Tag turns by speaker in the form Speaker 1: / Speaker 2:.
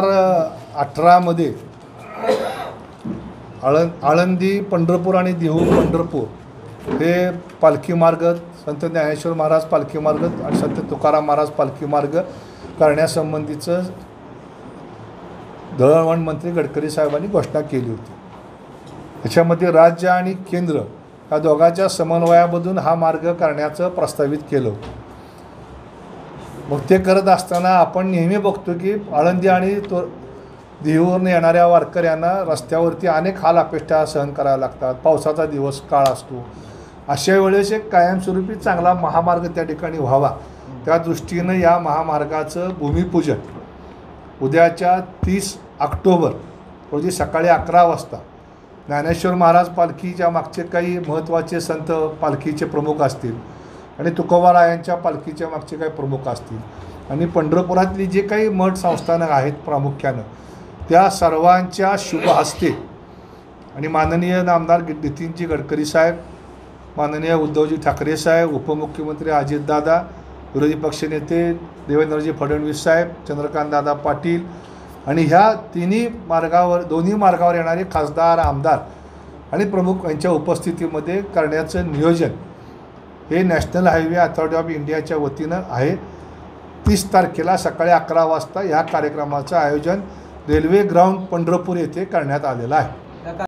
Speaker 1: हजार अठरामध्ये आळं आळंदी पंढरपूर आणि देहू पंढरपूर हे पालखी मार्ग संत ज्ञानेश्वर महाराज पालखी मार्ग आणि संत तुकाराम महाराज पालखी मार्ग करण्यासंबंधीचं दळणवळण मंत्री गडकरी साहेबांनी घोषणा केली होती. त्याच्यामध्ये राज्य आणि केंद्र या दोघांच्या समन्वयामधून हा मार्ग करण्याचं प्रस्तावित केलं होतं. मग ते करत असताना आपण नेहमी बघतो की आळंदी आणि तो देहूवरून येणाऱ्या वारकऱ्यांना रस्त्यावरती अनेक हाल अपेष्टा सहन कराव्या लागतात. पावसाचा दिवस काळ असतो. अशा वेळेस एक कायमस्वरूपी चांगला महामार्ग त्या ठिकाणी व्हावा. त्या दृष्टीनं या महामार्गाचं भूमिपूजन उद्याच्या तीस ऑक्टोबर रोजी सकाळी अकरा वाजता ज्ञानेश्वर महाराज पालखीच्या मागचे काही महत्त्वाचे संत पालखीचे प्रमुख असतील. आणि तुकोबारायांच्या पालखीच्या मागचे काही प्रमुख असतील. आणि पंढरपुरातली जे काही मठ संस्थानं आहेत प्रामुख्यानं त्या सर्वांच्या शुभ हस्ते आणि माननीय नामदार नितीनजी गडकरी साहेब माननीय उद्धवजी ठाकरे साहेब उपमुख्यमंत्री अजितदादा विरोधी पक्षनेते देवेंद्रजी फडणवीस साहेब चंद्रकांतदादा पाटील आणि ह्या तिन्ही मार्गावर दोन्ही मार्गावर येणारे खासदार आमदार आणि प्रमुख यांच्या उपस्थितीमध्ये करण्याचं नियोजन हे नॅशनल हायवे अथॉरिटी ऑफ इंडियाच्या वतीनं आहे. तीस तारखेला सकाळी अकरा वाजता ह्या कार्यक्रमाचं आयोजन रेल्वे ग्राउंड पंढरपूर येथे करण्यात आलेलं आहे.